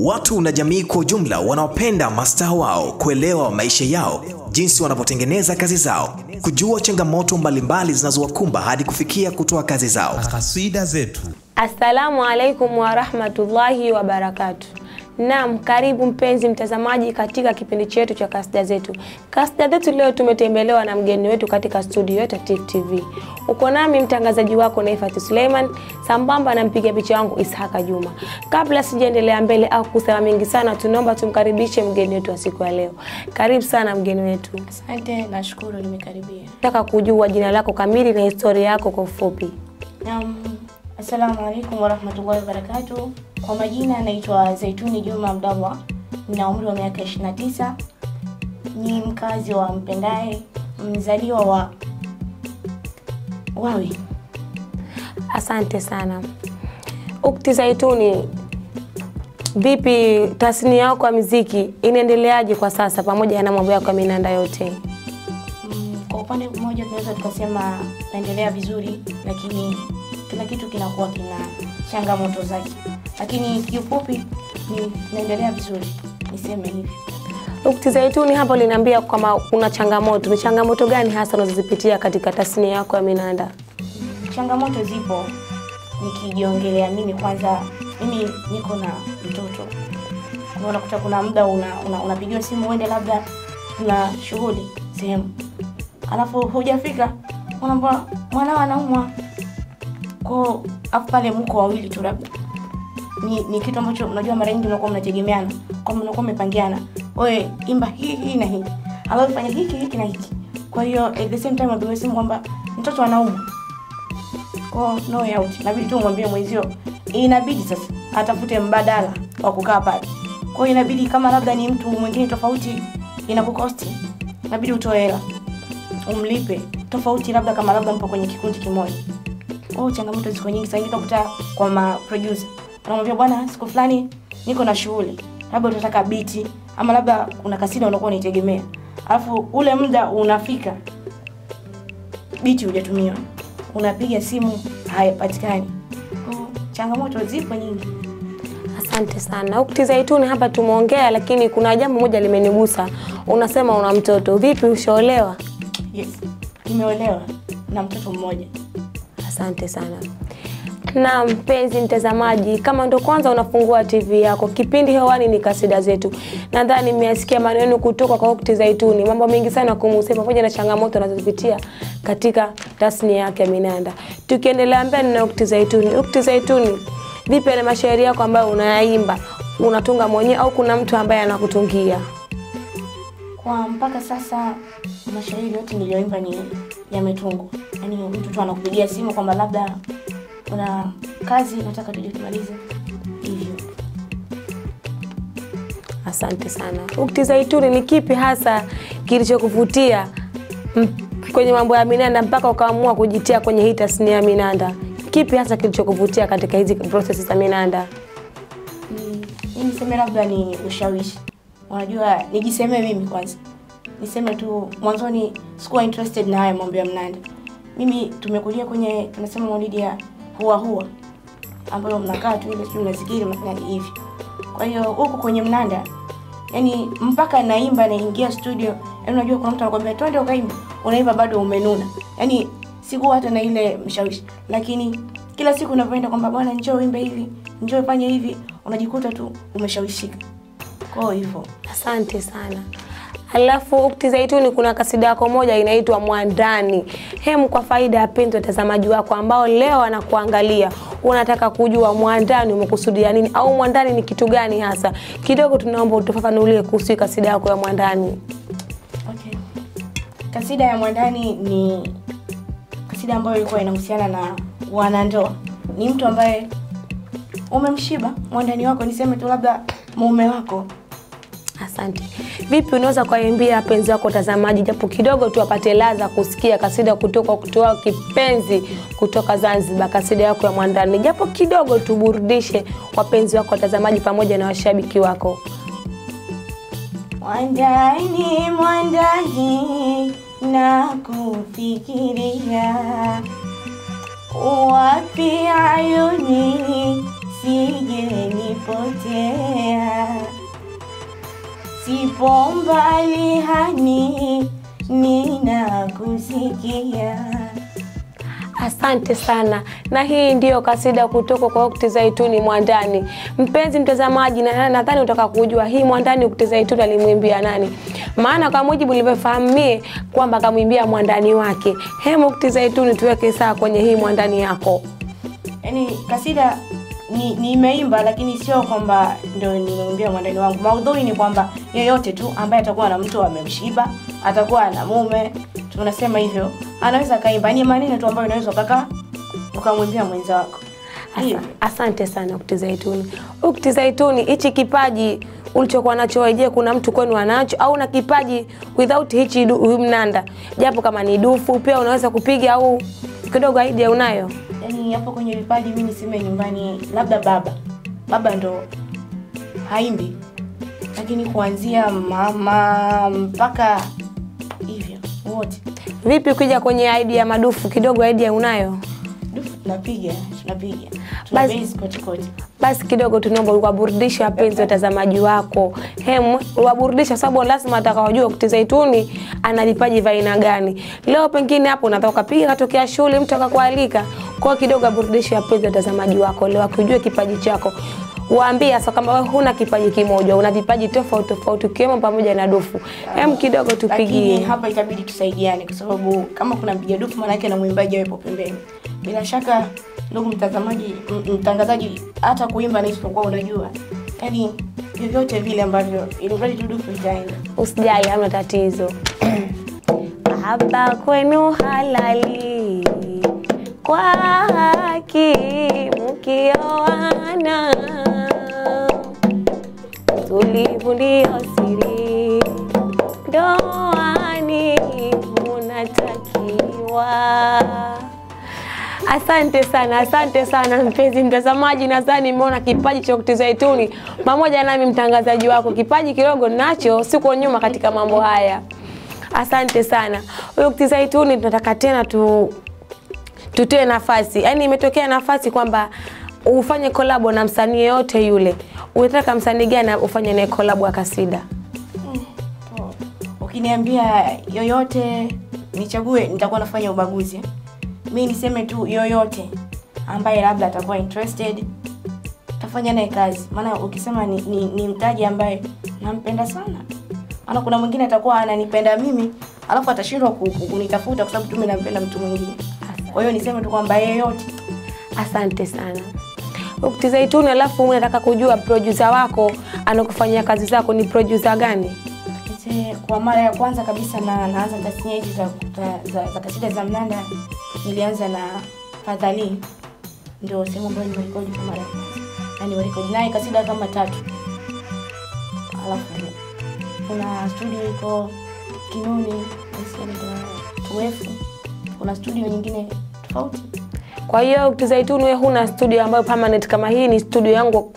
Watu na jamii kwa ujumla wanaopenda mastaa wao kuelewa maisha yao, jinsi wanavyotengeneza kazi zao, kujua changamoto mbalimbali zinazowakumba hadi kufikia kutoa kazi zao. Kasida zetu Assalamu alaikum warahmatullahi wabarakatu. Naam, karibu mpenzi mtazamaji katika kipindi chetu cha kasida zetu. Kasida zetu leo tumetembelewa na mgeni wetu katika studio yetu Tifu TV. Uko nami mtangazaji wako Naifat Suleiman sambamba na mpiga picha wangu Ishaka Juma. Kabla sijaendelea mbele au kusema mengi sana, tunaomba tumkaribishe mgeni wetu wa siku ya leo. Karibu sana mgeni wetu. Asante, nashukuru nimekaribia. Nataka kujua jina lako kamili na historia yako kwa ufupi. Naam, assalamu alaikum warahmatullahi wabarakatuh. Kwa majina anaitwa Zaituni Juma Abdallah, nina umri wa miaka 29, ni mkazi wa Mpendae, mzaliwa wa Wawi. Asante sana. Ukti Zaituni, vipi tasnia yako ya muziki inaendeleaje kwa sasa pamoja na mambo yako ya minanda yote? Mm, Kwa upande mmoja tunaweza tukasema naendelea vizuri, lakini kila kitu kinakuwa kina changamoto zake, lakini kiufupi ni naendelea vizuri, niseme hivi. Ukti Zaituni, hapo linaambia kwamba kuna changamoto. Ni changamoto gani hasa unazozipitia katika tasnia yako ya minanda? changamoto zipo nikijiongelea mimi kwanza mimi niko na mtoto Kwa unakuta kuna muda unapigiwa una, una simu uende labda na shughuli sehemu alafu hujafika unaambia mwanao anaumwa ko afu pale mko wawili tu labda ni, ni kitu ambacho unajua mara nyingi unakuwa mnategemeana kwamba unakuwa umepangiana wewe imba hii hii na hii. Alafu fanya hiki hiki na hiki. Kwa hiyo at the same time ambaye simu kwamba mtoto anaumwa. Kwa no way out. Inabidi tu umwambie mwenzio inabidi sasa atafute mbadala wa kukaa pale. Kwa hiyo inabidi kama labda ni mtu mwingine tofauti inakukosti. Inabidi utoe hela. Umlipe. Tofauti labda kama labda mpo kwenye kikundi kimoja. Kwa hiyo changamoto ziko nyingi. Sasa utakuta kwa ma producer unamwambia bwana siku fulani niko na shughuli labda unataka biti ama labda kuna kasida unakuwa unaitegemea. Alafu ule muda unafika biti hujatumiwa. Unapiga simu hayapatikani Kwa changamoto zipo nyingi. Asante sana. Ukti Zaituni, hapa tumeongea, lakini kuna jambo moja limenigusa. Unasema una mtoto, vipi, ushaolewa? yes nimeolewa na mtoto mmoja. Asante sana. Na mpenzi mtazamaji, kama ndo kwanza unafungua TV yako, kipindi hewani ni kasida zetu. Nadhani mmeyasikia maneno kutoka kwa Ukti Zaituni, mambo mengi sana kumuhusu pamoja na changamoto anazozipitia katika tasnia yake ya minanda. Tukiendelea mbele na Ukti Zaituni, Ukti Zaituni, vipi na mashairi yako ambayo unayaimba, unatunga mwenyewe au kuna mtu ambaye anakutungia? kwa mpaka sasa mashairi yote niliyoimba ni yametungwa yaani mtu tu anakupigia simu kwamba labda kuna kazi nataka tuje tumalize hivyo Asante sana. Ukti Zaituni, ni kipi hasa kilichokuvutia kwenye mambo ya minanda mpaka ukaamua kujitia kwenye hii tasnia ya minanda? Kipi hasa kilichokuvutia katika hizi process za minanda? Mm, niseme labda ni ushawishi unajua nijisemee mimi kwanza niseme tu mwanzoni sikuwa interested na haya mambo ya mnanda mimi tumekulia kwenye tunasema maulidi ya huwa huwa. Ambayo mnakaa tu ile sijui unazikiri mnafanya hivi. Kwa hiyo huko kwenye mnanda yani mpaka naimba naingia studio yani unajua kuna mtu anakuambia twende ukaimba unaimba bado umenuna. Yani sikuwa hata na ile mshawishi. Lakini kila siku unavyoenda kwamba bwana njoo uimbe hivi njoo fanye hivi unajikuta tu umeshawishika. Kwa hivyo. Asante sana. Alafu Ukti Zaituni, kuna kasida yako moja inaitwa Mwandani. Hemu, kwa faida ya penzi watazamaji wako ambao leo wanakuangalia, unataka kujua mwandani umekusudia nini au mwandani ni kitu gani hasa? Kidogo tunaomba utufafanulie kuhusu kasida yako ya mwandani. okay. kasida ya mwandani ni kasida ambayo ilikuwa inahusiana na wanandoa ni mtu ambaye umemshiba mwandani wako niseme tu labda mume wako Asante. Vipi, unaweza kuwaimbia wapenzi wako watazamaji japo kidogo tu apate ladha kusikia kasida kutoka kutoa kipenzi kutoka Zanzibar, kasida yako ya mwandani, japo kidogo tu burudishe wapenzi wako watazamaji pamoja na washabiki wako. Mwandani, mwandani, na kufikiria wapi ayuni sije nipotea sipo mbali hani ninakusikia Asante sana, na hii ndiyo kasida kutoka kwa Ukti Zaituni Mwandani. Mpenzi mtazamaji, na nadhani utaka kujua hii Mwandani Ukti Zaituni alimwimbia nani? Maana kwa mujibu nilivyofahamu mie kwamba akamwimbia mwandani wake. Hemu Ukti Zaituni, tuweke saa kwenye hii mwandani yako. Yani kasida ni nimeimba lakini sio kwamba ndo nimeumbia mwandani wangu. Maudhui ni kwamba yeyote tu ambaye atakuwa na mtu amemshiba atakuwa na mume tunasema hivyo anaweza akaimba. Ni maneno tu ambayo unaweza ukaka ukamwimbia mwenza wako. Asa- Asante sana Ukti Zaituni. Ukti Zaituni, hichi kipaji ulichokuwa nacho je, kuna mtu kwenu anacho? Au na kipaji without hichi mnanda, japo kama ni dufu pia unaweza kupiga au kidogo idea unayo? Yaani hapo kwenye vipaji mi niseme nyumbani labda baba. Baba ndo haimbi. Lakini kuanzia mama mpaka hivyo wote. Vipi ukija kwenye aidi ya madufu, kidogo idea unayo? dufu tunapiga tunapiga. Basi- kote kote Basi kidogo tunaomba uwaburudishe wapenzi watazamaji wako, hem, uwaburudishe sababu lazima atakawajua Kuti Zaituni ana vipaji vya aina gani. Leo pengine hapo unataka ukapiga katokea shule, mtu akakualika. Kwa kidogo aburudishe wapenzi watazamaji wako leo, akujue kipaji chako waambie hasa kama wewe huna kipaji kimoja, una vipaji tofauti tofauti, ukiwemo pamoja na dufu. Hem, kidogo tupigie. hapa itabidi tusaidiane kwa sababu kama kuna mpiga dufu yake na mwimbaji awepo pembeni bila shaka ndugu mtazamaji mtangazaji hata kuimba na isipokuwa unajua yaani vyovyote vile ambavyo ilimradi tu dufu itaenda Usijali, hamna tatizo. Hapa kwenu halali kwa haki mkioana, tulivu ndio siri ndoani munatakiwa. Asante sana, asante sana mpenzi mtazamaji, nadhani nimeona kipaji cha Ukti Zaituni pamoja nami mtangazaji wako. Kipaji kidogo nacho, siko nyuma katika mambo haya. Asante sana. Ukti Zaituni, tunataka tena tu tutoe nafasi, yaani imetokea nafasi kwamba ufanye kolabo na msanii yeyote yule. Unataka msanii gani ufanye naye collab ya kasida? Oh, ukiniambia yoyote nichague nitakuwa nafanya ubaguzi. Mi niseme tu yoyote ambaye labda atakuwa interested tafanya naye kazi. Maana ukisema ni, ni, ni mtaji ambaye nampenda sana. Maana kuna mwingine atakuwa ananipenda mimi alafu atashindwa ku- ku- kunitafuta kwa sababu tu mimi nampenda mtu mwingine. Kwa hiyo niseme tu kwamba yeyote. Asante sana Ukti Zaituni. Alafu mimi nataka kujua producer wako anakufanyia kazi zako ni producer gani? Je, kwa mara ya kwanza kabisa na naanza tasnia hizi za, za, za, za kasida za mnanda nilianza na Fadhali, ndio sehemu ambayo nimerekodi kwa mara ya kwanza na nimerekodi naye kasida kama tatu, alafu kuna studio iko Kinuni tuwefu kuna studio nyingine tofauti. Kwa hiyo Kizaituni, Zaituni, wewe huna studio ambayo permanent kama hii ni studio yangu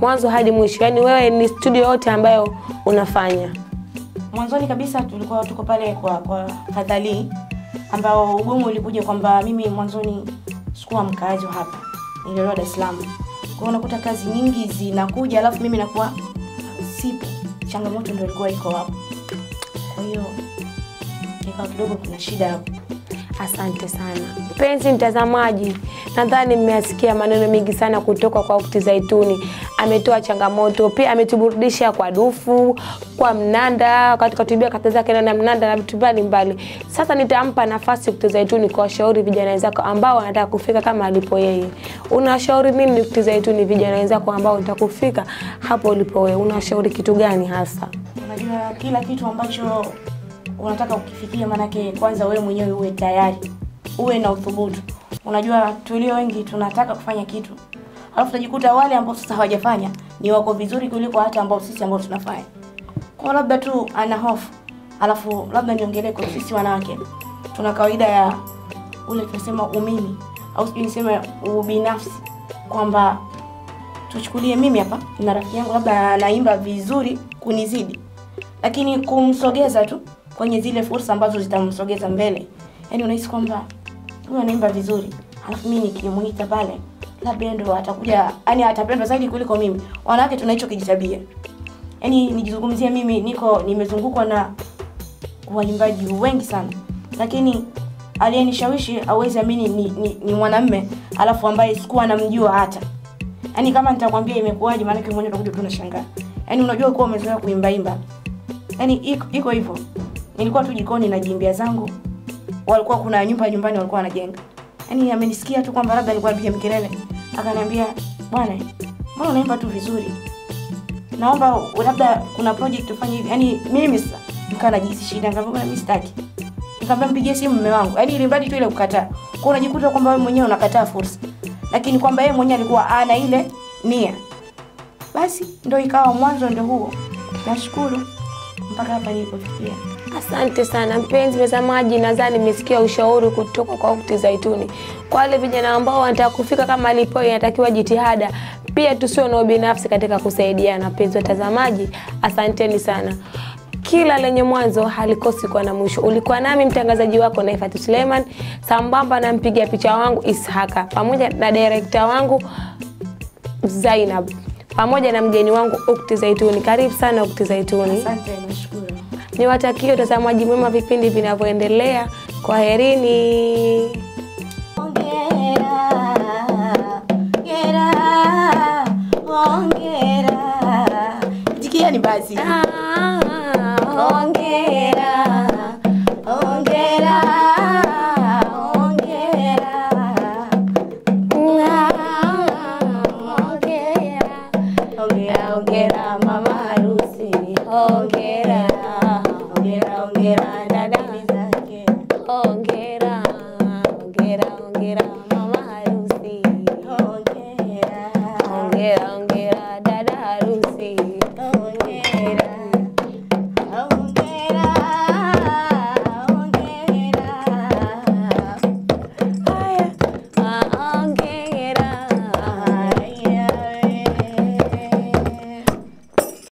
mwanzo hadi mwisho, yaani wewe ni studio yote ambayo unafanya Mwanzoni kabisa tulikuwa tuko pale kwa kwa Fadhali, ambao ugumu ulikuja kwamba mimi mwanzoni sikuwa mkaaji hapa, niliolewa Dar es Salaam. Kwa hiyo unakuta kazi nyingi zinakuja, alafu mimi nakuwa sipo. Changamoto ndio ilikuwa iko hapo, kwa hiyo ikawa kidogo kuna shida hapo. Asante sana mpenzi mtazamaji, nadhani mmeasikia maneno mengi sana kutoka kwa Ukti Zaituni. Ametoa changamoto, pia ametuburudisha kwa dufu, kwa mnanda, katika tubia kata zake na mnanda na vitu mbalimbali. Sasa nitampa nafasi Ukti Zaituni kwa washauri vijana wenzako ambao wanataka kufika kama alipo yeye. Unawashauri nini Ukti Zaituni vijana wenzako ambao wanataka kufika hapo ulipo wewe? Unawashauri kitu gani hasa? Unajua kila kitu ambacho unataka ukifikia, maanake kwanza wewe mwenyewe uwe tayari, uwe na uthubutu. Unajua tulio wengi tunataka kufanya kitu alafu tajikuta wale ambao sasa hawajafanya ni wako vizuri kuliko hata ambao sisi ambao tunafanya. Kwa labda tu ana hofu, alafu labda niongelee kwa sisi wanawake, tuna kawaida ya ule tunasema umimi au sijui niseme ubinafsi, kwamba tuchukulie mimi hapa na rafiki yangu labda anaimba vizuri kunizidi, lakini kumsogeza tu kwenye zile fursa ambazo zitamsogeza mbele. Yaani unahisi kwamba huyu anaimba vizuri, alafu mimi nikimuita pale labda ndo atakuja, yani atapendwa zaidi kuliko mimi. Wanawake tuna hicho kijitabia, Yaani nijizungumzie mimi niko nimezungukwa na waimbaji wengi sana. Lakini aliyenishawishi awezi amini ni, ni, ni mwanamme alafu ambaye sikuwa namjua hata. Yaani kama nitakwambia imekuwaje maanake mwenyewe utakuja tu unashangaa. Yaani unajua kuwa umezoea kuimbaimba. Yaani iko- iko hivyo nilikuwa tu jikoni na jimbia zangu. Walikuwa kuna nyumba nyumbani walikuwa wanajenga. Yaani amenisikia tu kwamba labda alikuwa anapiga mkelele, akaniambia bwana mbona unaimba tu vizuri? Naomba labda kuna project ufanye hivi. Yaani mimi sasa nikawa najihisi shida. Nikamwambia bwana mimi sitaki. Nikamwambia mpigie simu mume wangu. Yaani ili mradi tu ile kukataa. Kwa unajikuta kwamba wewe mwenyewe unakataa fursa. Lakini kwamba yeye mwenyewe alikuwa ana ile nia. Basi ndo ikawa mwanzo ndo huo. Nashukuru. Mpaka hapa nilipofikia Asante sana mpenzi mtazamaji, nadhani nimesikia ushauri kutoka kwa Ukti Zaituni. Kwa wale vijana ambao wanataka kufika kama alipo, inatakiwa jitihada, pia tusio na ubinafsi katika kusaidiana. Mpenzi watazamaji, asanteni sana. Kila lenye mwanzo halikosi kuwa na mwisho. Ulikuwa nami mtangazaji wako Naifat Suleiman, sambamba na mpiga picha wangu Ishaka, pamoja na direkta wangu Zainab, pamoja na mgeni wangu Ukti Zaituni. Karibu sana Ukti Zaituni. asante nashukuru Niwatakie utazamaji mwema vipindi vinavyoendelea. Kwaherini. Ongera, ongera, jikia ni basi. Hongera,